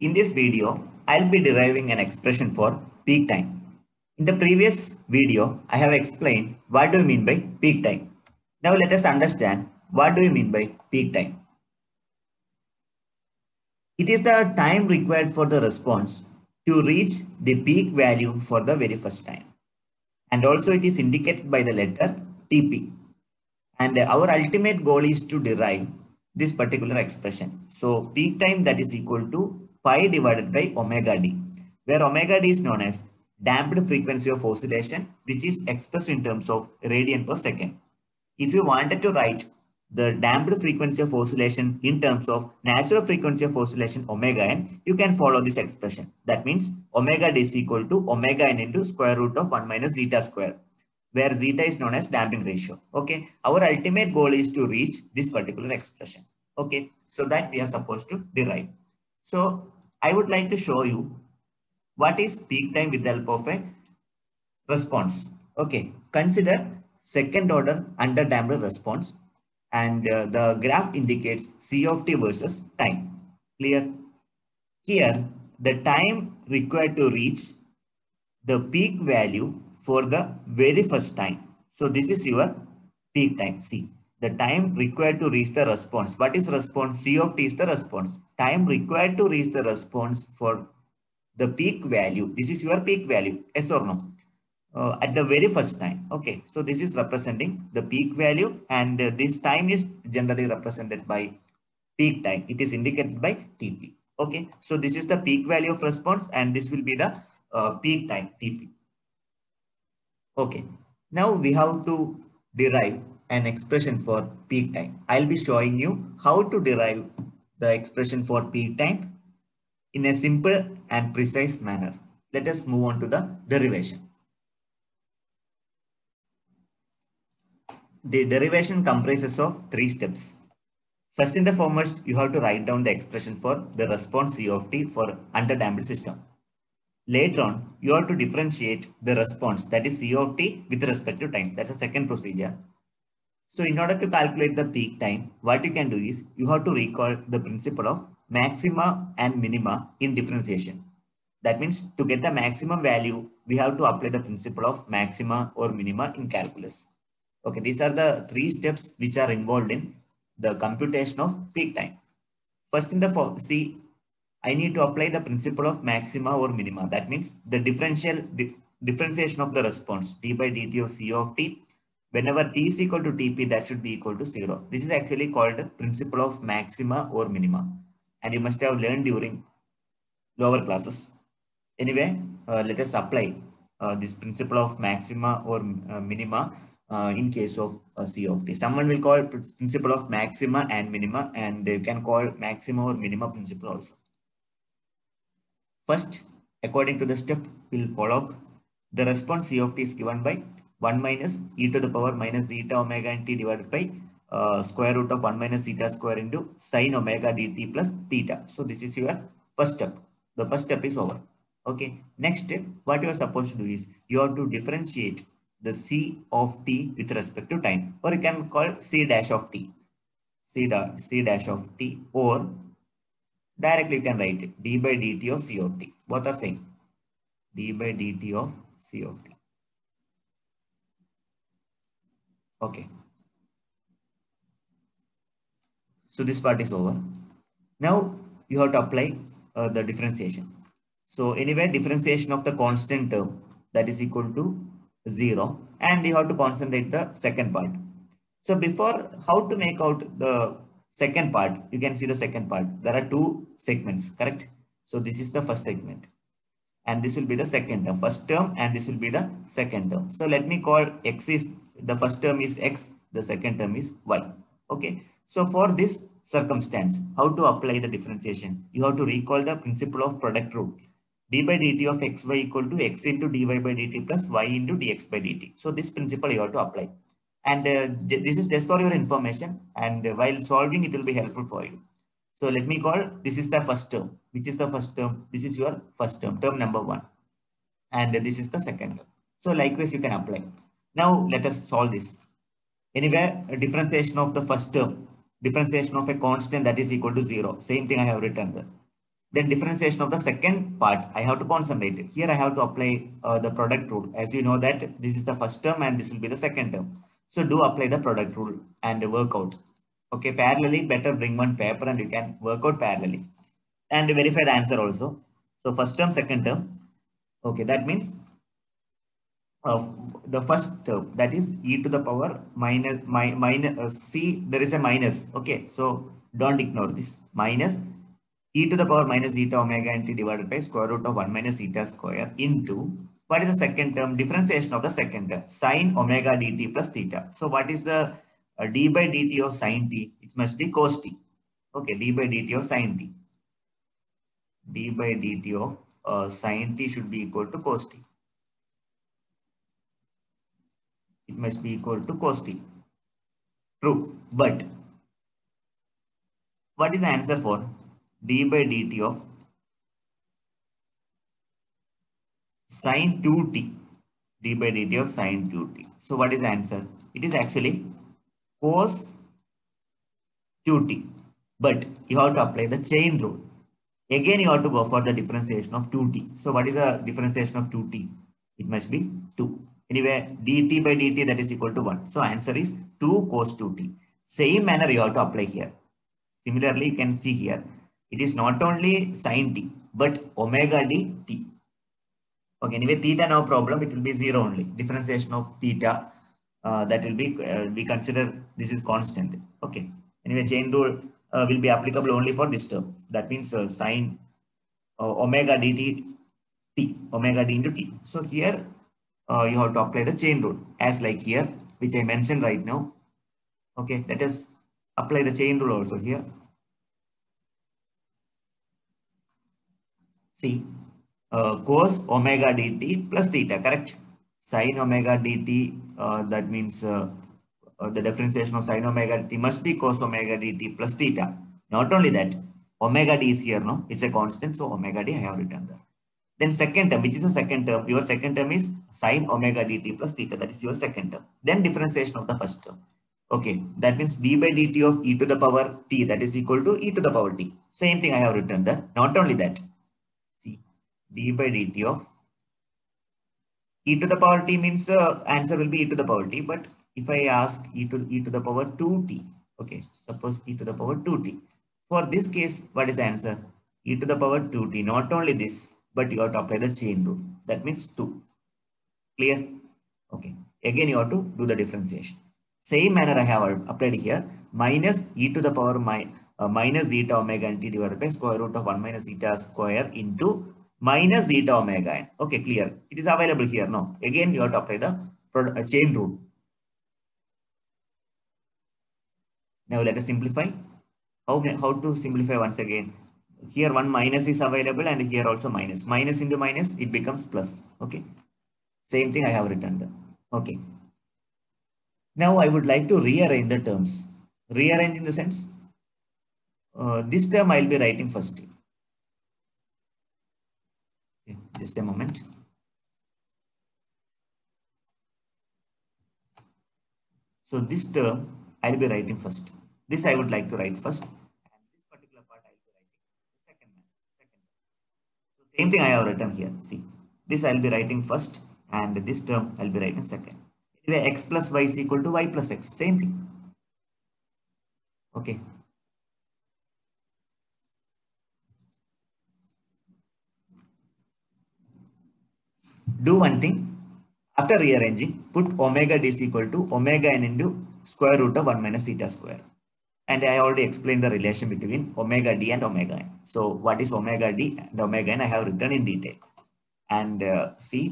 In this video, I'll be deriving an expression for peak time. In the previous video, I have explained what do we mean by peak time. Now let us understand what do we mean by peak time. It is the time required for the response to reach the peak value for the very first time. And also it is indicated by the letter TP. And our ultimate goal is to derive this particular expression. So peak time that is equal to pi divided by omega d, where omega d is known as damped frequency of oscillation, which is expressed in terms of radian per second. If you wanted to write the damped frequency of oscillation in terms of natural frequency of oscillation omega n, you can follow this expression. That means omega d is equal to omega n into square root of 1 minus zeta square, where zeta is known as damping ratio. Okay, our ultimate goal is to reach this particular expression. Okay, so that we are supposed to derive. So I would like to show you what is peak time with the help of a response. Okay, consider second order under damped response and uh, the graph indicates C of t versus time. Clear? Here, the time required to reach the peak value for the very first time. So this is your peak time. See, the time required to reach the response. What is response? C of t is the response. Time required to reach the response for the peak value. This is your peak value. Yes or no? Uh, at the very first time. Okay, so this is representing the peak value and uh, this time is generally represented by peak time. It is indicated by TP. Okay, so this is the peak value of response and this will be the uh, peak time TP. Okay, now we have to derive an expression for peak time. I'll be showing you how to derive the expression for peak time in a simple and precise manner. Let us move on to the derivation. The derivation comprises of three steps. First in the foremost, you have to write down the expression for the response C of t for underdamped system. Later on, you have to differentiate the response that is C of t with respect to time. That's a second procedure. So in order to calculate the peak time, what you can do is you have to recall the principle of maxima and minima in differentiation. That means to get the maximum value, we have to apply the principle of maxima or minima in calculus. Okay, these are the three steps which are involved in the computation of peak time. First in the see, I need to apply the principle of maxima or minima. That means the differential di differentiation of the response d by dt of c of t. Whenever t is equal to tp, that should be equal to zero. This is actually called principle of maxima or minima, and you must have learned during lower classes. Anyway, uh, let us apply uh, this principle of maxima or uh, minima uh, in case of uh, C of t. Someone will call principle of maxima and minima and you can call maxima or minima principle also. First, according to the step we'll follow the response C of t is given by 1 minus e to the power minus zeta omega n t divided by uh, square root of 1 minus zeta square into sine omega dt plus theta. So this is your first step. The first step is over. Okay. Next step, what you are supposed to do is you have to differentiate the c of t with respect to time or you can call c dash of t c, da, c dash of t or directly you can write it d by dt of c of t both are same d by dt of c of t okay so this part is over now you have to apply uh, the differentiation so anyway differentiation of the constant term that is equal to 0 and you have to concentrate the second part. So before how to make out the second part, you can see the second part. There are two segments, correct? So this is the first segment and this will be the second term, first term and this will be the second term. So let me call x is the first term is x, the second term is y. Okay. So for this circumstance, how to apply the differentiation? You have to recall the principle of product rule d by dt of xy equal to x into dy by dt plus y into dx by dt. So this principle you have to apply. And uh, this is just for your information. And uh, while solving, it will be helpful for you. So let me call, this is the first term. Which is the first term? This is your first term, term number one. And uh, this is the second term. So likewise, you can apply. Now let us solve this. Anyway, differentiation of the first term, differentiation of a constant that is equal to zero. Same thing I have written there then differentiation of the second part, I have to concentrate. Here I have to apply uh, the product rule. As you know that this is the first term and this will be the second term. So do apply the product rule and work out. Okay, parallelly, better bring one paper and you can work out parallelly. And verify the answer also. So first term, second term. Okay, that means of the first term that is e to the power minus my minus uh, c there is a minus okay. So don't ignore this minus e to the power minus zeta omega nt divided by square root of 1 minus zeta square into what is the second term? Differentiation of the second term sine omega dt plus theta. So what is the uh, d by dt of sine t? It must be cos t okay d by dt of sine t. D by dt of uh, sine t should be equal to cos t it must be equal to cos t. True but what is the answer for d by dt of sine 2t d by dt of sine 2t so what is the answer? It is actually cos 2t but you have to apply the chain rule. Again you have to go for the differentiation of 2t so what is the differentiation of 2t it must be 2 anyway dt by dt that is equal to 1 so answer is 2 cos 2t same manner you have to apply here. Similarly you can see here it is not only sine t but omega d t. Okay anyway theta no problem it will be zero only. Differentiation of theta uh, that will be uh, we consider this is constant. Okay anyway chain rule uh, will be applicable only for this term. That means uh, sine uh, omega dt t omega d into t. So here uh, you have to apply the chain rule. As like here which i mentioned right now. Okay let us apply the chain rule also here. See uh, cos omega dt plus theta correct? Sine omega dt uh, that means uh, uh, the differentiation of sine omega dt must be cos omega dt plus theta. Not only that omega d is here no? It's a constant so omega d i have written there then second term which is the second term your second term is sine omega dt plus theta that is your second term. Then differentiation of the first term. Okay that means d by dt of e to the power t that is equal to e to the power t. Same thing i have written there not only that. See, d by dt of e to the power t means uh, answer will be e to the power t but if i ask e to e to the power 2t okay suppose e to the power 2t for this case what is the answer? E to the power 2t not only this but you have to apply the chain rule that means 2 clear okay again you have to do the differentiation same manner i have applied here minus e to the power my, uh, minus zeta omega n t divided by square root of 1 minus zeta square into minus zeta omega n. Okay, clear. It is available here now. Again, you have to apply the uh, chain rule. Now let us simplify. How, how to simplify once again? Here one minus is available and here also minus. Minus into minus, it becomes plus. Okay. Same thing I have written there. Okay. Now I would like to rearrange the terms. Rearrange in the sense, uh, this term I'll be writing first. Okay, just a moment. So this term I'll be writing first. This I would like to write first. And this particular part I'll be writing the second man. Second. So same thing I have written here. See, this I'll be writing first and this term I'll be writing second. Anyway, x plus y is equal to y plus x. Same thing. Okay. do one thing after rearranging put omega d is equal to omega n into square root of 1 minus theta square and I already explained the relation between omega d and omega n. So what is omega d and omega n I have written in detail and uh, see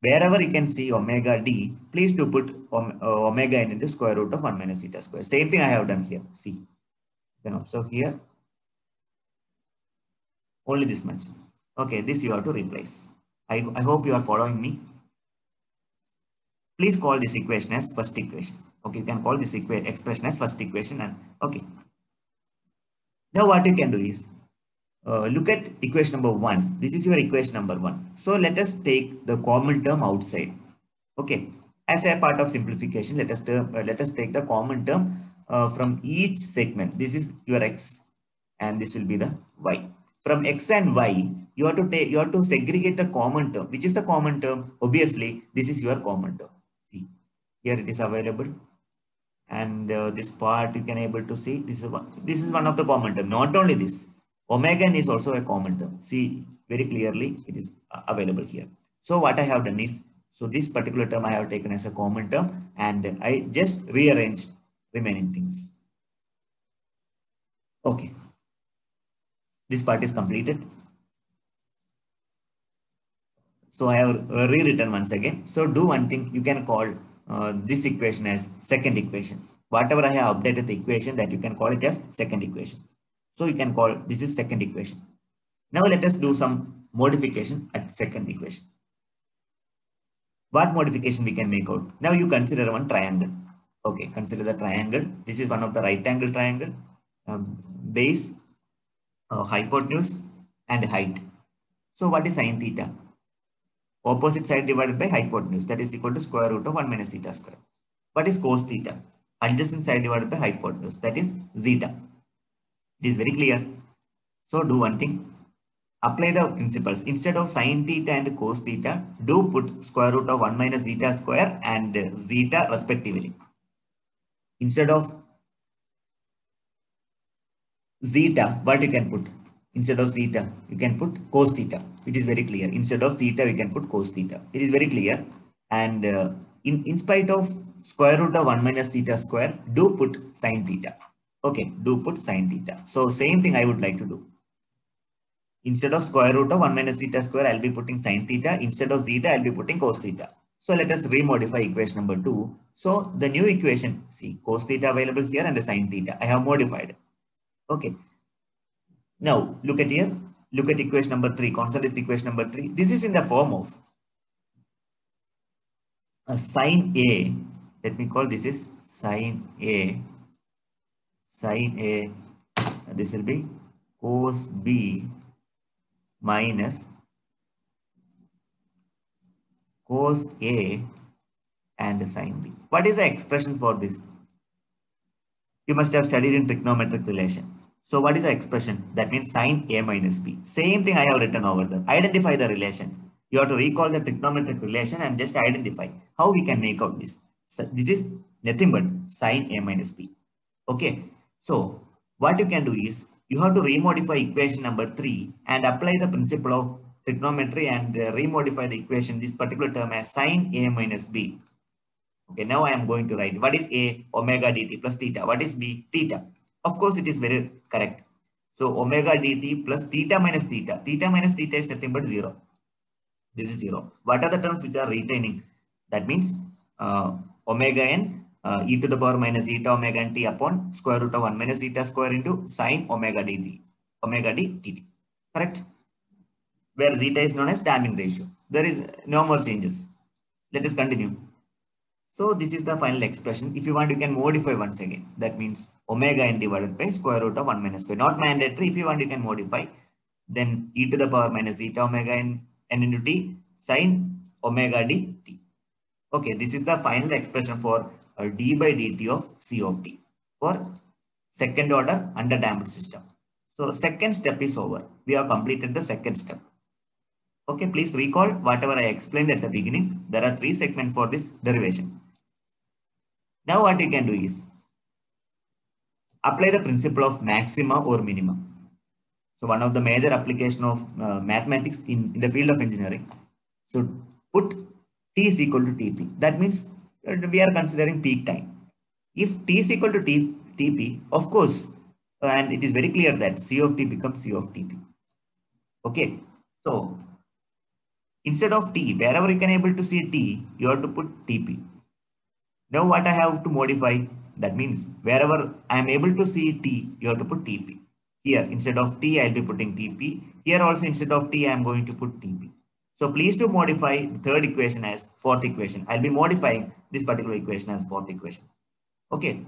wherever you can see omega d please do put om uh, omega n into square root of 1 minus theta square. Same thing I have done here see you know so here only this much okay this you have to replace. I, I hope you are following me. Please call this equation as first equation. Okay, you can call this equation expression as first equation and okay. Now what you can do is uh, look at equation number one. This is your equation number one. So let us take the common term outside. Okay, as a part of simplification, let us term, uh, let us take the common term uh, from each segment. This is your x and this will be the y. from x and y, you have to take, you have to segregate the common term. Which is the common term? Obviously, this is your common term. Here it is available. And uh, this part you can able to see, this is one, this is one of the common term. Not only this, omega n is also a common term. See, very clearly, it is uh, available here. So what I have done is, so this particular term I have taken as a common term and I just rearranged remaining things. Okay. This part is completed. So I have rewritten once again. So do one thing, you can call uh, this equation as second equation. Whatever I have updated the equation that you can call it as second equation. So you can call this is second equation. Now let us do some modification at second equation. What modification we can make out? Now you consider one triangle. Okay, consider the triangle. This is one of the right angle triangle. Um, base, uh, hypotenuse and height. So what is sine theta? Opposite side divided by hypotenuse that is equal to square root of 1 minus theta square. What is cos theta? Adjacent side divided by hypotenuse that is zeta. It is very clear. So do one thing. Apply the principles. Instead of sine theta and cos theta, do put square root of 1 minus zeta square and zeta respectively. Instead of zeta, what you can put? Instead of theta, you can put cos theta. It is very clear. Instead of theta, we can put cos theta. It is very clear. And uh, in, in spite of square root of 1 minus theta square, do put sine theta. Okay, do put sine theta. So same thing I would like to do. Instead of square root of 1 minus theta square, I'll be putting sine theta. Instead of theta, I'll be putting cos theta. So let us remodify equation number 2. So the new equation, see cos theta available here and the sine theta. I have modified. Okay. Now look at here. Look at equation number 3. Consider equation number 3. This is in the form of a sine A. Let me call this is sine A. Sine A. This will be cos B minus cos A and sine B. What is the expression for this? You must have studied in trigonometric relation. So what is the expression? That means sine A minus B. Same thing I have written over there. Identify the relation. You have to recall the trigonometric relation and just identify how we can make out this. So this is nothing but sine A minus B. Okay. So what you can do is you have to remodify equation number 3 and apply the principle of trigonometry and uh, remodify the equation, this particular term as sine A minus B. Okay, now I am going to write what is A omega dt plus theta. What is B theta? Of course, it is very correct. So omega dt plus theta minus theta. Theta minus theta is nothing but 0. This is 0. What are the terms which are retaining? That means uh, omega n uh, e to the power minus eta omega n t upon square root of 1 minus eta square into sine omega dt. Omega d dt. Correct? Where zeta is known as damping ratio. There is no more changes. Let us continue. So this is the final expression. If you want, you can modify once again. That means omega n divided by square root of 1 minus square. Not mandatory. If you want, you can modify. Then e to the power minus eta omega n, n into t sine omega d t. Okay, this is the final expression for uh, d by dt of c of t for second order under damped system. So second step is over. We have completed the second step. Okay, please recall whatever I explained at the beginning. There are three segments for this derivation. Now what you can do is apply the principle of maxima or minima. So one of the major application of uh, mathematics in, in the field of engineering. So put T is equal to TP. That means uh, we are considering peak time. If T is equal to T, TP, of course, uh, and it is very clear that C of T becomes C of TP. Okay. So instead of T, wherever you can able to see T, you have to put TP. Now what I have to modify, that means wherever I am able to see T, you have to put TP. Here, instead of T, I'll be putting TP. Here also, instead of T, I am going to put TP. So please do modify the third equation as fourth equation. I'll be modifying this particular equation as fourth equation. Okay.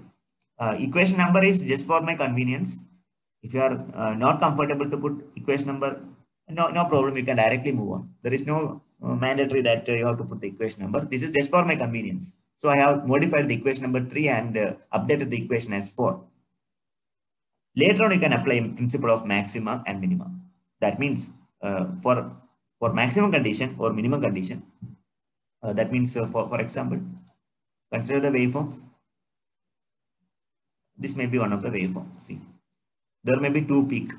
Uh, equation number is just for my convenience. If you are uh, not comfortable to put equation number, no, no problem. You can directly move on. There is no uh, mandatory that you have to put the equation number. This is just for my convenience. So I have modified the equation number 3 and uh, updated the equation as 4. Later on, you can apply principle of maxima and minima. That means uh, for, for maximum condition or minimum condition, uh, that means uh, for, for example, consider the waveforms. This may be one of the waveforms. See, there may be two peak.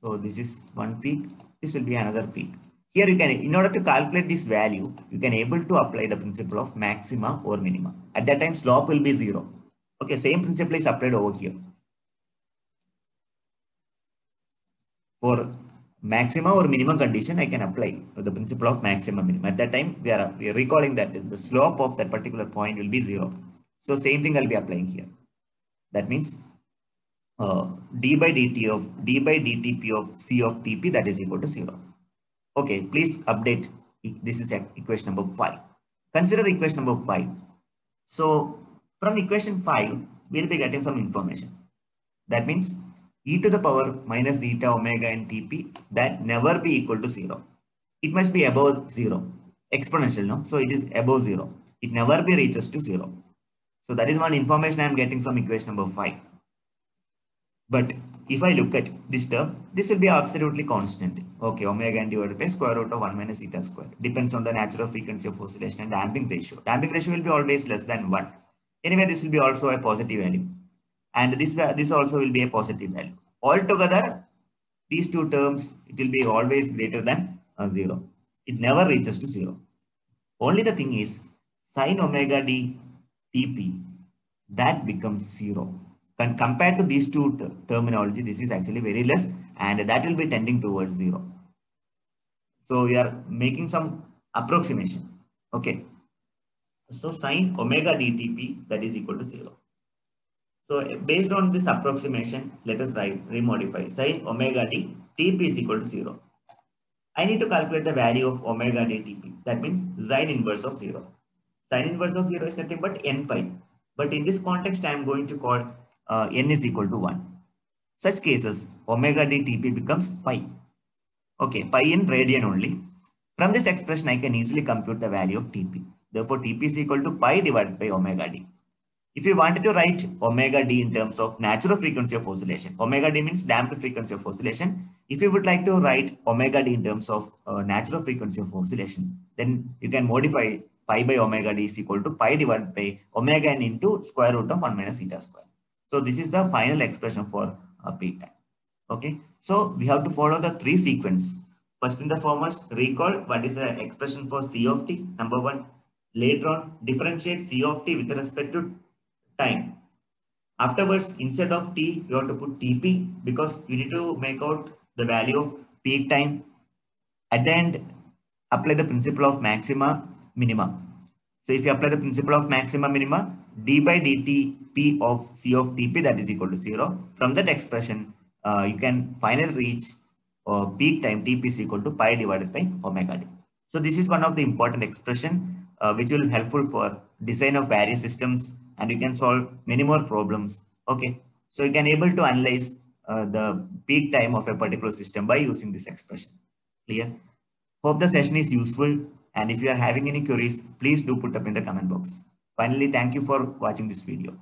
So this is one peak. This will be another peak. Here you can, in order to calculate this value, you can able to apply the principle of maxima or minima. At that time, slope will be zero. Okay, same principle is applied over here. For maxima or minimum condition, I can apply the principle of maxima minimum. At that time, we are, we are recalling that the slope of that particular point will be zero. So same thing I'll be applying here. That means uh, d by dt of d by dtp of c of tp that is equal to zero. Okay, please update. This is equation number five. Consider equation number five. So from equation five, we'll be getting some information. That means e to the power minus zeta omega n tp that never be equal to zero. It must be above zero. Exponential, no? So it is above zero. It never be reaches to zero. So that is one information I am getting from equation number five. But if I look at this term, this will be absolutely constant. Okay, omega n divided by square root of 1 minus zeta square. Depends on the natural frequency of oscillation and damping ratio. Damping ratio will be always less than 1. Anyway, this will be also a positive value. And this, this also will be a positive value. Altogether, these two terms, it will be always greater than uh, 0. It never reaches to 0. Only the thing is, sine omega d tp, that becomes 0 compared to these two terminology, this is actually very less and that will be tending towards zero. So we are making some approximation. Okay. So sine omega dTp that is equal to zero. So based on this approximation, let us write, remodify sine omega d Tp is equal to zero. I need to calculate the value of omega dTp. That means sine inverse of zero. Sine inverse of zero is nothing but n pi. But in this context, I am going to call uh, n is equal to 1. Such cases, omega d Tp becomes pi. Okay, pi in radian only. From this expression, I can easily compute the value of Tp. Therefore, Tp is equal to pi divided by omega d. If you wanted to write omega d in terms of natural frequency of oscillation, omega d means damped frequency of oscillation. If you would like to write omega d in terms of uh, natural frequency of oscillation, then you can modify pi by omega d is equal to pi divided by omega n into square root of 1 minus theta square. So this is the final expression for a peak time. Okay. So we have to follow the three sequence. First in the foremost, recall what is the expression for C of t. Number one, later on differentiate C of t with respect to time. Afterwards, instead of t, you have to put TP because you need to make out the value of peak time. At the end, apply the principle of maxima, minima. So if you apply the principle of maxima, minima, d by dt p of c of tp that is equal to 0. From that expression, uh, you can finally reach uh, peak time tp is equal to pi divided by omega d. So this is one of the important expression uh, which will be helpful for design of various systems and you can solve many more problems. Okay, so you can able to analyze uh, the peak time of a particular system by using this expression. Clear? Hope the session is useful and if you are having any queries, please do put up in the comment box. Finally, thank you for watching this video.